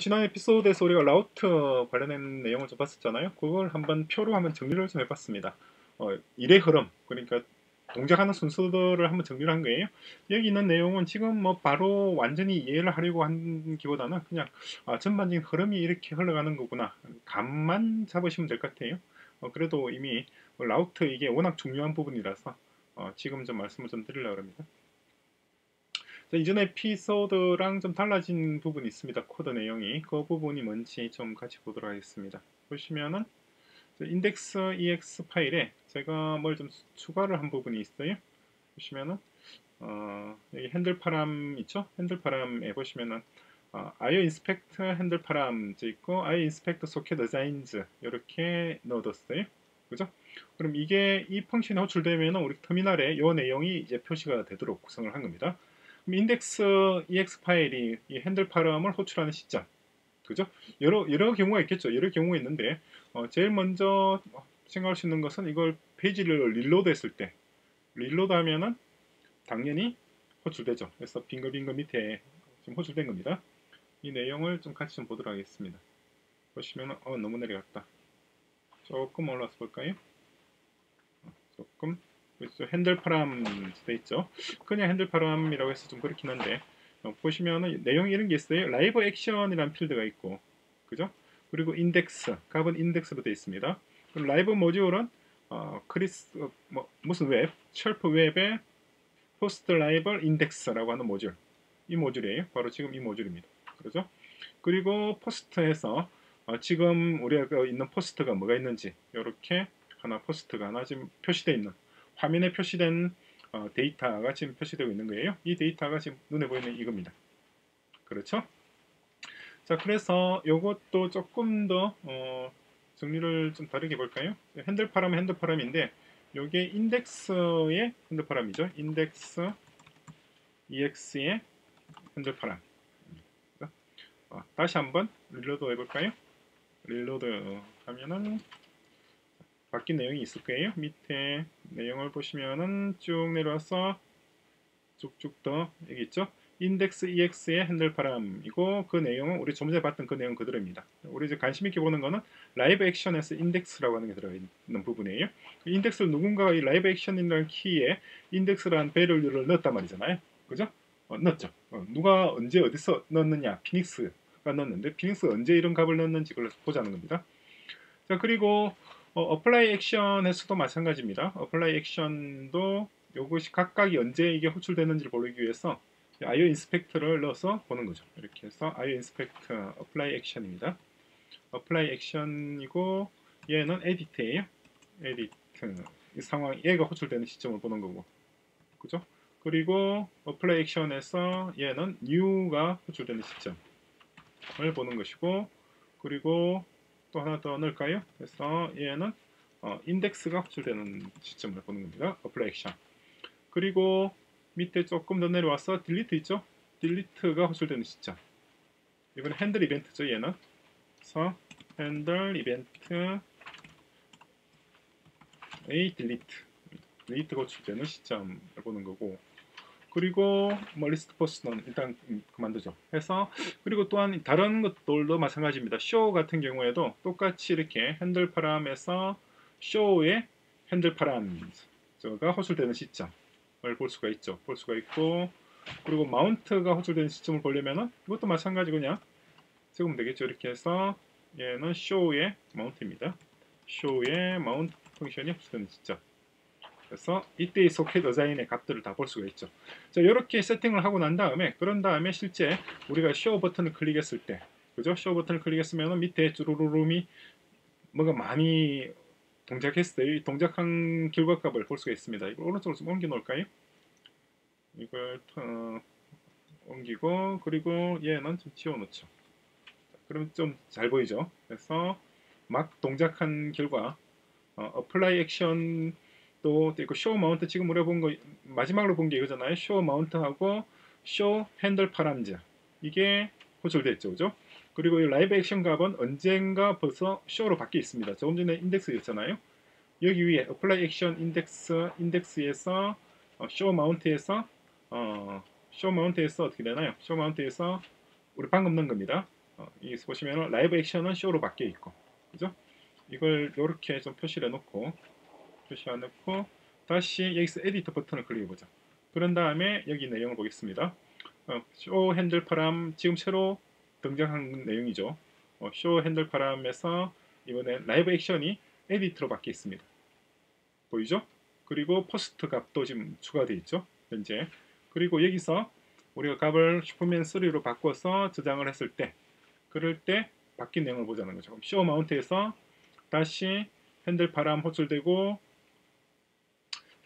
지난 에피소드에서 우리가 라우트 관련된 내용을 좀 봤었잖아요. 그걸 한번 표로 한번 정리를 좀 해봤습니다. 어, 일의 흐름, 그러니까 동작하는 순서들을 한번 정리를 한 거예요. 여기 있는 내용은 지금 뭐 바로 완전히 이해를 하려고 한기보다는 그냥 아, 전반적인 흐름이 이렇게 흘러가는 거구나. 감만 잡으시면 될 것 같아요. 어, 그래도 이미 라우트 이게 워낙 중요한 부분이라서 어, 지금 좀 말씀을 좀 드리려고 합니다. 자, 이전 에피소드랑 좀 달라진 부분이 있습니다. 코드 내용이. 그 부분이 뭔지 좀 같이 보도록 하겠습니다. 보시면은 인덱스 ex 파일에 제가 뭘 좀 추가를 한 부분이 있어요. 보시면은 어, 여기 handle param 있죠? handle param에 보시면은 어, IO inspect handle param 있고 IO inspect socket assigns 이렇게 넣어뒀어요. 그죠? 그럼 이게 이 function이 호출되면 우리 터미널에 이 내용이 이제 표시가 되도록 구성을 한 겁니다. 인덱스 ex 파일이 이 handle param을 호출하는 시점 그죠? 여러 여러 경우가 있겠죠. 여러 경우가 있는데 어, 제일 먼저 생각할 수 있는 것은 이걸 페이지를 reload 했을 때 reload 하면은 당연히 호출되죠. 그래서 빙글빙글 밑에 지금 호출된 겁니다. 이 내용을 좀 같이 좀 보도록 하겠습니다. 보시면 어 너무 내려갔다. 조금 올라서 볼까요? 어, 조금 그렇죠. handle param 돼 있죠. 그냥 handle param이라고 해서 좀 그렇긴 한데 어, 보시면은 내용이 이런 게 있어요. live action이라는 필드가 있고, 그죠? 그리고 인덱스, 값은 인덱스로 되어 있습니다. 라이브 모듈은 어, 크리스 어, 뭐, 무슨 웹, 셜프 웹의 post live index라고 하는 모듈. 이 모듈이에요. 바로 지금 이 모듈입니다. 그렇죠? 그리고 포스트에서 어, 지금 우리가 있는 포스트가 뭐가 있는지 이렇게 하나 포스트가 하나 지금 표시되어 있는 화면에 표시된 어, 데이터가 지금 표시되고 있는 거예요. 이 데이터가 지금 눈에 보이는 이겁니다. 그렇죠? 자, 그래서 이것도 조금 더 어, 정리를 좀 다르게 볼까요? handle param은 handle param인데 이게 인덱스의 handle param이죠. 인덱스 ex의 handle param. 어, 다시 한번 reload 해볼까요? reload 하면은 바뀐 내용이 있을 거예요. 밑에 내용을 보시면은 쭉 내려와서 쭉쭉 더 여기 있죠. 인덱스 EX의 handle param이고 그 내용은 우리 좀 전에 봤던 그 내용 그대로입니다. 우리 이제 관심 있게 보는 거는 live action에서 인덱스라고 하는 게 들어있는 부분이에요. 그 인덱스를 누군가가 이 live action이라는 키에 인덱스라는 value를 넣었단 말이잖아요. 그죠? 어, 넣었죠. 어, 누가 언제 어디서 넣었느냐? 피닉스가 넣었는데 피닉스 언제 이런 값을 넣었는지 그걸 보자는 겁니다. 자 그리고 apply action에서도 마찬가지입니다. apply action도 이것이 각각이 언제 이게 호출되는지를 보기 위해서 IO inspect를 넣어서 보는 거죠. 이렇게 해서 IO 인스펙터 어플라이 액션입니다. apply action이고 얘는 edit예요. edit 이 상황 얘가 호출되는 시점을 보는 거고 그죠? 그리고 apply action에서 얘는 new가 호출되는 시점을 보는 것이고 그리고 또 하나 더 넣을까요? 그래서 얘는 어, index가 호출되는 시점을 보는 겁니다. apply action. 그리고 밑에 조금 더 내려와서 delete 있죠? delete가 호출되는 시점. 이건 handle event죠, 얘는. 그래서 handle event의 delete. delete가 호출되는 시점을 보는 거고. 그리고 뭐 list posts는 일단 그만두죠. 해서 그리고 또한 다른 것들도 마찬가지입니다. 쇼 같은 경우에도 똑같이 이렇게 handle params에서 show의 handle params가 호출되는 시점을 볼 수가 있죠. 볼 수가 있고 그리고 마운트가 호출되는 시점을 보려면은 이것도 마찬가지 그냥 찍으면 되겠죠. 이렇게 해서 얘는 쇼의 마운트입니다. 쇼의 마운트 펑션이 호출되는 시점. 그래서 이때의 소켓 어자인의 값들을 다 볼 수가 있죠. 자, 이렇게 세팅을 하고 난 다음에 그런 다음에 실제 우리가 쇼 버튼을 클릭했을 때 그죠? 쇼 버튼을 클릭했으면 밑에 쭈루루rum이 뭐가 많이 동작했어요. 이 동작한 결과값을 볼 수가 있습니다. 이걸 오른쪽으로 좀 옮겨 놓을까요? 이걸 어, 옮기고 그리고 얘는 좀 지워 놓죠. 그러면 좀잘 보이죠? 그래서 막 동작한 결과 apply action 또 있고 show mount 지금 우리가 본 거 마지막으로 본 게 이거잖아요. show mount하고 show handle params 이게 호출됐죠, 그죠? 그리고 이 live action 값은 언젠가 벌써 show로 바뀌어 있습니다. 조금 전에 index였잖아요. 여기 위에 apply action 인덱스 인덱스에서 어, show mount에서 어, show mount에서 어떻게 되나요? show mount에서 우리 방금 넣은 겁니다. 어, 이 보시면 라이브 액션은 쇼로 바뀌어 있고 그죠? 이걸 이렇게 좀 표시를 해놓고 표시해 놓고 다시 여기서 에디터 버튼을 클릭해 보죠. 그런 다음에 여기 내용을 보겠습니다. 어, 쇼 핸들 파람 지금 새로 등장한 내용이죠. 어, show handle params에서 이번에 live action이 edit로 바뀌어 있습니다. 보이죠? 그리고 post 값도 지금 추가되어 있죠. 현재. 그리고 여기서 우리가 값을 슈퍼맨 3로 바꿔서 저장을 했을 때 그럴 때 바뀐 내용을 보자는 거죠. show mount에서 다시 handle params 호출되고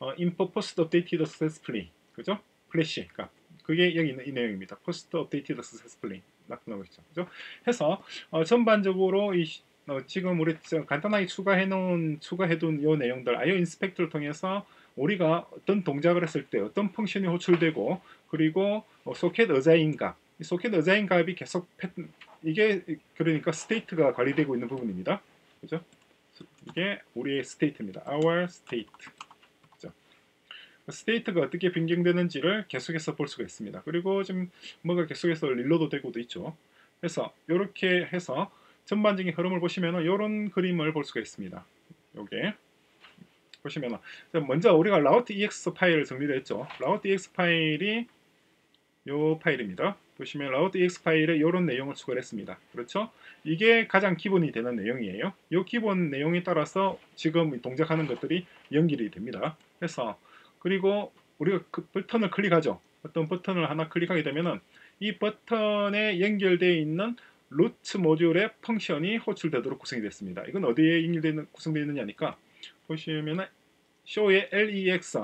어, info post updated successfully 그죠? 플래시 값 그게 여기 있는 이 내용입니다. post updated successfully 나타나고 있죠. 그죠? 해서 어, 전반적으로 이 어, 지금 우리 간단하게 추가해 놓은 추가해 둔이 내용들 IO inspect를 통해서 우리가 어떤 동작을 했을 때 어떤 function이 호출되고 그리고 어, socket assign 값, 이 socket assign 값이 계속 패, 이게 그러니까 state가 관리되고 있는 부분입니다. 그죠? 이게 우리의 state입니다. our state. state가 어떻게 변경되는지를 계속해서 볼 수가 있습니다. 그리고 지금 뭐가 계속해서 reload 되고도 있죠. 그래서 이렇게 해서 전반적인 흐름을 보시면 이런 그림을 볼 수가 있습니다. 요게 보시면 먼저 우리가 route ex 파일을 정리를 했죠. route ex 파일이 요 파일입니다. 보시면 route ex 파일에 이런 내용을 추가를 했습니다. 그렇죠? 이게 가장 기본이 되는 내용이에요. 이 기본 내용에 따라서 지금 동작하는 것들이 연결이 됩니다. 그래서 그리고 우리가 그 버튼을 클릭하죠. 어떤 버튼을 하나 클릭하게 되면은 이 버튼에 연결되어 있는 route 모듈의 function이 호출되도록 구성이 됐습니다. 이건 어디에 연결되어 구성되어 있느냐니까 보시면은 show의 leex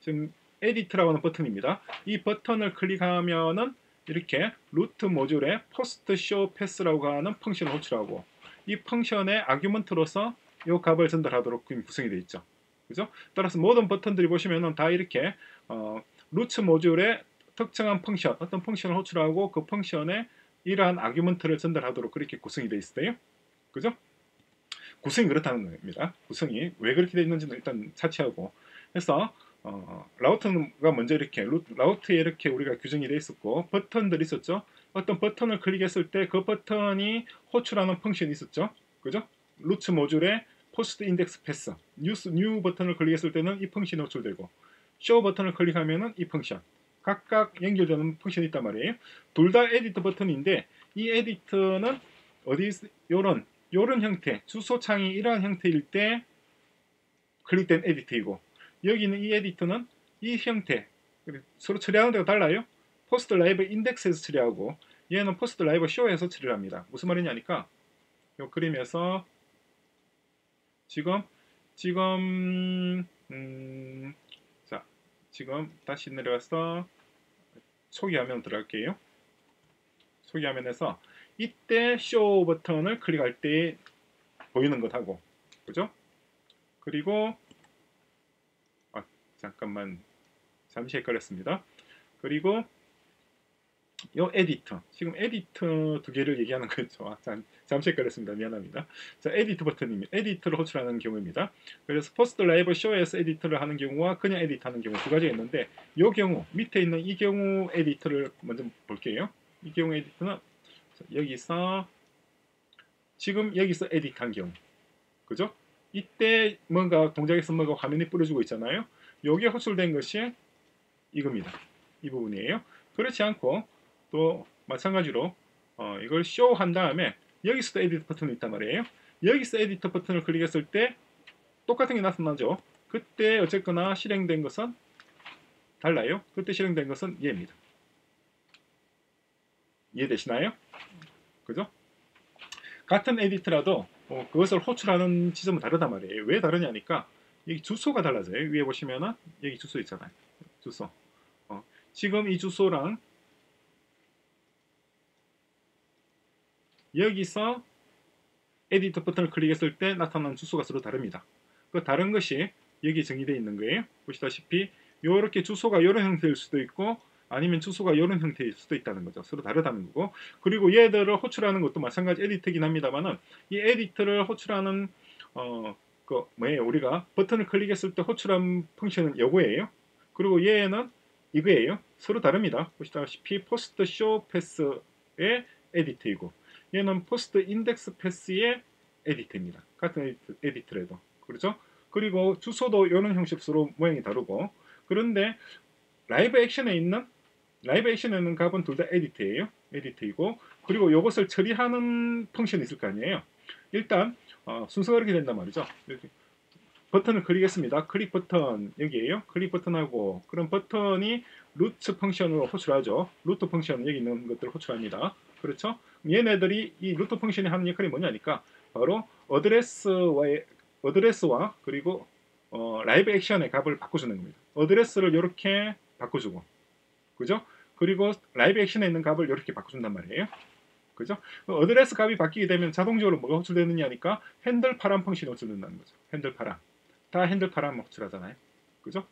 지금 edit라고 하는 버튼입니다. 이 버튼을 클릭하면은 이렇게 루트 모듈에 post show pass라고 하는 펑션을 호출하고 이 펑션의 아규먼트로서 이 값을 전달하도록 구성이 되어 있죠. 그죠? 따라서 모든 버튼들이 보시면은 다 이렇게 어, 루트 모듈에 특정한 펑션, 어떤 펑션을 호출하고 그 펑션에 이러한 아규먼트를 전달하도록 그렇게 구성이 되어 있어요. 그죠? 구성이 그렇다는 겁니다. 구성이 왜 그렇게 되어 있는지는 일단 차치하고 해서 어, 라우터가 먼저 이렇게 라우트에 이렇게 우리가 규정이 되어 있었고 버튼들이 있었죠. 어떤 버튼을 클릭했을 때 그 버튼이 호출하는 function이 있었죠. 그죠? route 모듈에 post index path new new 버튼을 클릭했을 때는 이 function이 호출되고 쇼 버튼을 클릭하면은 이 function 각각 연결되는 function이 있단 말이에요. 둘 다 edit 버튼인데 이 edit는 어디 요런 요런 형태 주소창이 이러한 형태일 때 클릭된 edit이고 여기는 이 edit는 이 형태 서로 처리하는 데가 달라요. post live index에서 처리하고 얘는 post live show에서 처리를 합니다. 무슨 말이냐니까 이 그림에서 지금 지금 음, 자 지금 다시 내려가서 초기 화면 들어갈게요. 초기 화면에서 이때 쇼 버튼을 클릭할 때 보이는 것하고 그죠? 그리고 잠깐만 잠시 헷갈렸습니다. 그리고 요 edit 지금 edit 두 개를 얘기하는 거죠. 아, 잠, 잠시 헷갈렸습니다. 미안합니다. 자 edit 버튼입니다. edit를 호출하는 경우입니다. 그래서 post live show에서 edit를 하는 경우와 그냥 edit하는 경우 두 가지가 있는데 이 경우 밑에 있는 이 경우 edit를 먼저 볼게요. 이 경우 edit는 여기서 지금 여기서 에디트한 경우 그죠? 이때 뭔가 동작에서 뭔가 화면이 뿌려지고 있잖아요. 여기에 호출된 것이 이겁니다. 이 부분이에요. 그렇지 않고 또 마찬가지로 어, 이걸 쇼한 다음에 여기서도 에디터 버튼이 있단 말이에요. 여기서 에디터 버튼을 클릭했을 때 똑같은 게 나타나죠. 그때 어쨌거나 실행된 것은 달라요. 그때 실행된 것은 얘입니다. 이해되시나요? 그죠? 같은 에디트라도 어, 그것을 호출하는 지점은 다르단 말이에요. 왜 다르냐니까 여기 주소가 달라져요. 위에 보시면은 여기 주소 있잖아요. 주소. 어, 지금 이 주소랑 여기서 에디터 버튼을 클릭했을 때 나타나는 주소가 서로 다릅니다. 그 다른 것이 여기 정의되어 있는 거예요. 보시다시피 이렇게 주소가 이런 형태일 수도 있고 아니면 주소가 이런 형태일 수도 있다는 거죠. 서로 다르다는 거고 그리고 얘들을 호출하는 것도 마찬가지 edit긴 합니다만은 이 edit를 호출하는 어, 그 뭐예요? 우리가 버튼을 클릭했을 때 호출한 function은 요거예요. 그리고 얘는 이거예요. 서로 다릅니다. 보시다시피 post show path의 edit이고 얘는 post index path의 edit입니다. 같은 edit, edit래도 그렇죠? 그리고 주소도 이런 형식으로 모양이 다르고 그런데 live action에 있는 live action에 있는 값은 둘 다 edit예요. edit이고 그리고 이것을 처리하는 function이 있을 거 아니에요. 일단 어, 순서가 이렇게 된단 말이죠. 이렇게 버튼을 클릭했습니다. 클릭 버튼 여기에요. 클릭 버튼하고 그런 버튼이 route function으로 호출하죠. route function 여기 있는 것들을 호출합니다. 그렇죠? 얘네들이 이 route function이 하는 역할이 뭐냐니까 바로 어드레스와의 어드레스와 그리고 어, live action의 값을 바꿔주는 겁니다. 어드레스를 이렇게 바꿔주고 그죠? 그리고 live action에 있는 값을 이렇게 바꿔준단 말이에요. 그죠? 어드레스 값이 바뀌게 되면 자동적으로 뭐가 호출되느냐니까 handle param function이 호출된다는 거죠. handle param. 다 handle param 호출하잖아요. 그죠?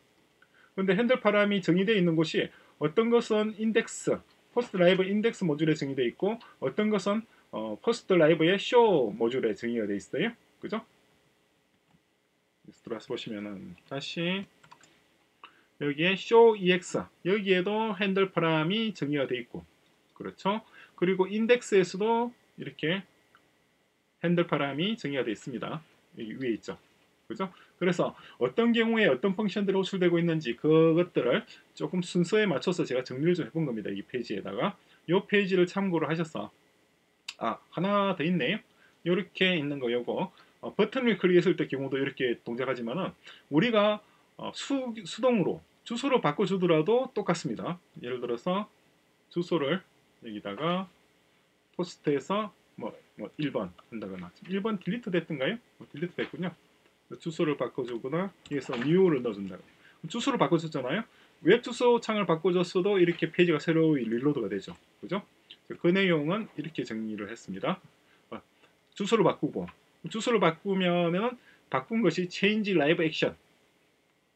근데 handle param이 정의되어 있는 곳이 어떤 것은 index, post live index 모듈에 정의되어 있고 어떤 것은 어, post live의 show 모듈에 정의가 되어 있어요. 그죠? 들어와서 보시면은 다시 여기에 show ex 여기에도 handle param이 정의가 되어 있고 그렇죠? 그리고 index에서도 이렇게 handle param이 정의가 되어 있습니다. 여기 위에 있죠. 그죠? 그래서 어떤 경우에 어떤 function들이 호출되고 있는지 그것들을 조금 순서에 맞춰서 제가 정리를 좀 해본 겁니다. 이 페이지에다가 이 페이지를 참고로 하셔서 아 하나 더 있네요. 이렇게 있는 거 요거 어, 버튼을 클릭했을 때 경우도 이렇게 동작하지만은 우리가 어, 수, 수동으로 주소를 바꿔주더라도 똑같습니다. 예를 들어서 주소를 여기다가 포스트에서 뭐, 뭐 1번 한다거나 1번 딜리트 됐던가요? 뭐 딜리트 됐군요. 주소를 바꿔주거나 여기서 new를 넣어준다. 주소를 바꿔줬잖아요. 웹 주소 창을 바꿔줬어도 이렇게 페이지가 새로 reload가 되죠. 그죠? 그 내용은 이렇게 정리를 했습니다. 어, 주소를 바꾸고 주소를 바꾸면은 바꾼 것이 change live action.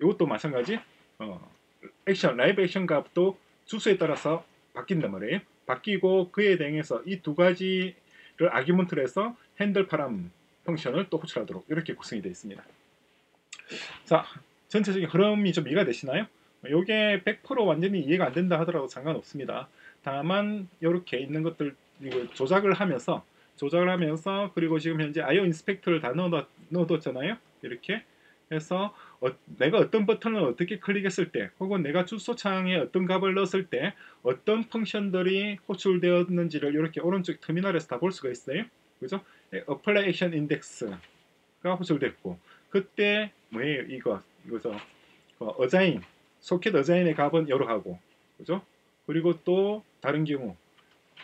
이것도 마찬가지. 어, action live action 값도 주소에 따라서 바뀐단 말이에요. 바뀌고 그에 대해서 이 두 가지를 argument를 해서 handle param function을 또 호출하도록 이렇게 구성이 되어 있습니다. 자, 전체적인 흐름이 좀 이해가 되시나요? 이게 100% 완전히 이해가 안 된다 하더라도 상관없습니다. 다만 이렇게 있는 것들 조작을 하면서 조작을 하면서 그리고 지금 현재 IO 인스펙터를 다 넣어, 넣어뒀잖아요. 이렇게 해서 어, 내가 어떤 버튼을 어떻게 클릭했을 때 혹은 내가 주소창에 어떤 값을 넣었을 때 어떤 펑션들이 호출되었는지를 이렇게 오른쪽 터미널에서 다 볼 수가 있어요. 그죠? apply action index가 호출됐고 그때 뭐예요 이거 이거서 어, assign socket assign의 값은 이러하고 그죠? 그리고 또 다른 경우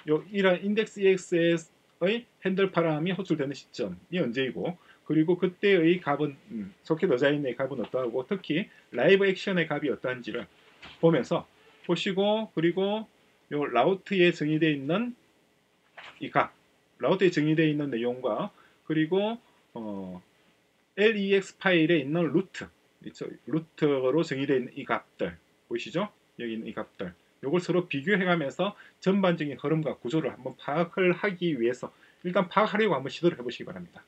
요 이런 인덱스 ex의 핸들 파람이 호출되는 시점이 언제이고 그리고 그때의 값은 음, socket assign의 값은 어떠하고 특히 live action의 값이 어떠한지를 보면서 보시고 그리고 요 라우트에 정의되어 있는 이 값 라우트에 정의되어 있는 내용과 그리고 어, lex 파일에 있는 루트 루트로 정의되어 있는 이 값들 보이시죠? 여기 있는 이 값들 이걸 서로 비교해가면서 전반적인 흐름과 구조를 한번 파악을 하기 위해서 일단 파악하려고 한번 시도를 해보시기 바랍니다.